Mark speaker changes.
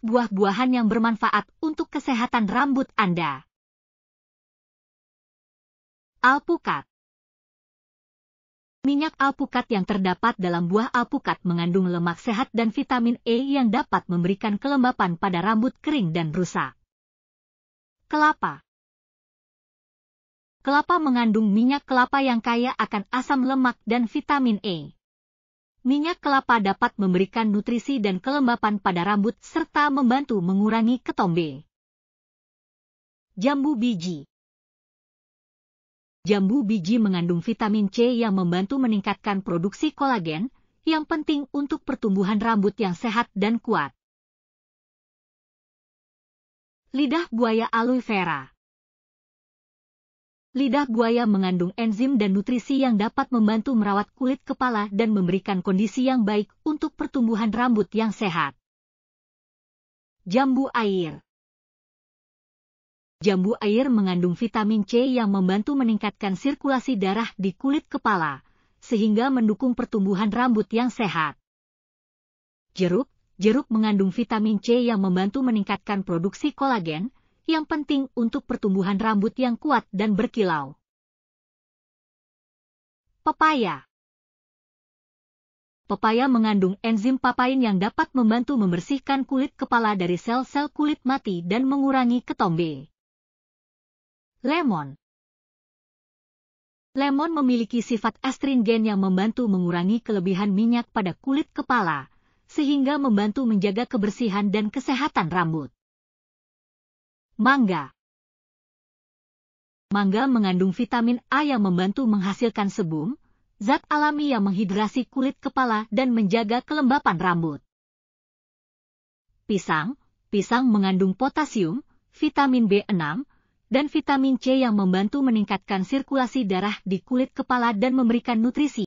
Speaker 1: buah-buahan yang bermanfaat untuk kesehatan rambut Anda. Alpukat Minyak alpukat yang terdapat dalam buah alpukat mengandung lemak sehat dan vitamin E yang dapat memberikan kelembapan pada rambut kering dan rusak. Kelapa Kelapa mengandung minyak kelapa yang kaya akan asam lemak dan vitamin E. Minyak kelapa dapat memberikan nutrisi dan kelembapan pada rambut serta membantu mengurangi ketombe. Jambu biji Jambu biji mengandung vitamin C yang membantu meningkatkan produksi kolagen, yang penting untuk pertumbuhan rambut yang sehat dan kuat. Lidah buaya aloe vera Lidah buaya mengandung enzim dan nutrisi yang dapat membantu merawat kulit kepala dan memberikan kondisi yang baik untuk pertumbuhan rambut yang sehat. Jambu air Jambu air mengandung vitamin C yang membantu meningkatkan sirkulasi darah di kulit kepala, sehingga mendukung pertumbuhan rambut yang sehat. Jeruk Jeruk mengandung vitamin C yang membantu meningkatkan produksi kolagen, yang penting untuk pertumbuhan rambut yang kuat dan berkilau. Pepaya Pepaya mengandung enzim papain yang dapat membantu membersihkan kulit kepala dari sel-sel kulit mati dan mengurangi ketombe. Lemon Lemon memiliki sifat astringen yang membantu mengurangi kelebihan minyak pada kulit kepala, sehingga membantu menjaga kebersihan dan kesehatan rambut. Mangga. Mangga mengandung vitamin A yang membantu menghasilkan sebum, zat alami yang menghidrasi kulit kepala dan menjaga kelembapan rambut. Pisang. Pisang mengandung potasium, vitamin B6, dan vitamin C yang membantu meningkatkan sirkulasi darah di kulit kepala dan memberikan nutrisi